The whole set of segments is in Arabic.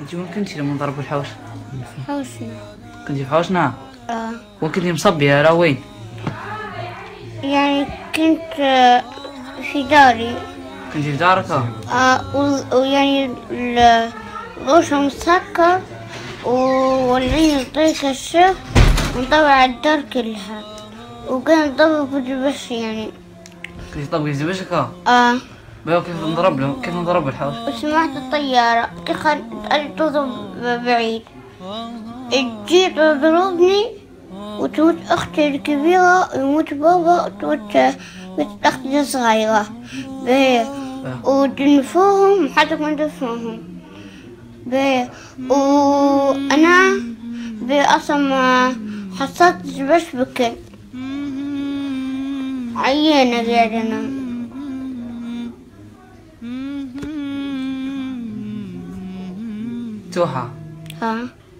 انت وين كنتي لما ضربوا الحوش؟ حوشنا كنتي في حوشنا؟ آه. وين كنتي مصبية راه وين؟ يعني كنت آه، في داري كنتي في دارك؟ آه. آه ويعني ال- الغوشة مسكر والعين طريق الشيخ مطوع الدار كلها وكان ضرب في يعني كنتي طبقي زبشك؟ آه. آه بيو كيف نضرب له؟ كيف نضرب الحوش؟ وسمعت الطيارة. كيف تضرب بعيد؟ جيت تضربني وتموت أختي الكبيرة ويموت بابا وتموت أختي الصغيرة. بيه ودنفوهم حتى ما دفوهم بيه وأنا بيه أصلا ما حصلت بس بكل عيانة قاعدة أنام توحى ها؟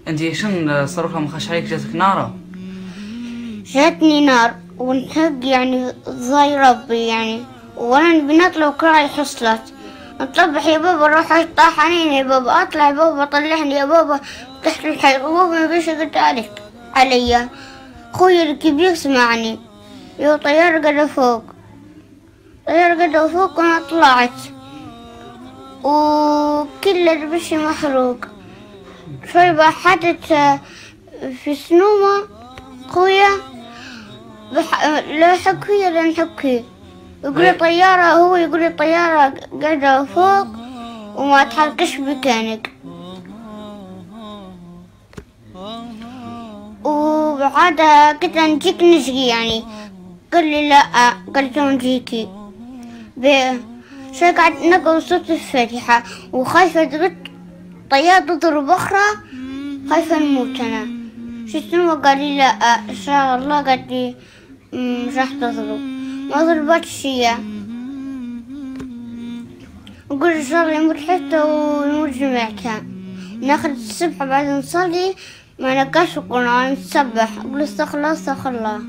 أنت شن صاروخ لما خش عليك جاتك نارة؟ جاتني نار ونحق يعني زي ربي يعني. وأنا بنطلع وكراعي حصلت نطبح يا بابا روح طاحنين يا بابا أطلع يا بابا طلعني يا بابا. تحت الحيط وبابا ما بيش قلت عليك عليا خوي الكبير سمعني. يو طيارة قاعدة فوق. طيارة قاعدة فوق وأنا طلعت. وكل البشي محروق. شوي بقى حدث في سنومة خويا بح... لا حكي لا نحكي يقول لي إيه. طيارة هو يقول لي طيارة قاعدة فوق وما تحركش مكانك وبعدها له نجيك نجي يعني. قال لي لا قلت له نجيكي. قاعد نقل صوت الفاتحة. وخايفة قلت طيارة تضرب أخرى؟ خايفة نموت أنا شو اسمه قال لي لا إن شاء الله قال لي "مم، مش راح تضرب. ما ضربتش هي. وقول إن شاء الله يموت حتى ويموت جماعتها ناخد السبحة بعد نصلي ما نقاش القرآن نسبح. أقول استغفر الله استغفر الله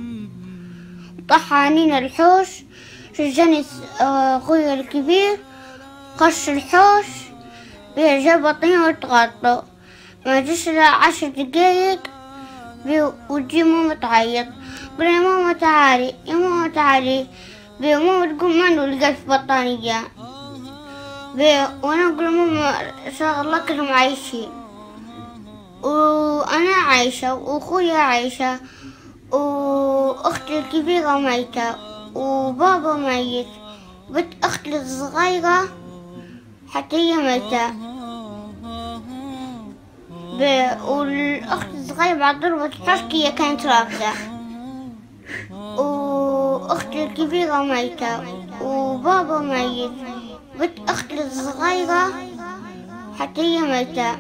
طاح عنينا الحوش. شجاني آه، أخوي الكبير خش الحوش. بيه جاب طين وتغطى ما جيش عشر دقايق. وتجي ماما تعيط. يا ماما تعالي يا ماما تعالي. بيه ماما تقول منو لقيت بطانية بيه وأنا أقول ماما إن شاء الله كلهم عايشين وأنا عايشة وأخويا عايشة وأختي الكبيرة ميتة وبابا ميت. بنت أختي الصغيرة حتى هي ميتة. والأخت الصغيرة بعد ضربة هي كانت راقدة. واختي الكبيرة ميتة وبابا ميت. بنت أختي الصغيرة حتى هي ميتة.